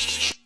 podcast.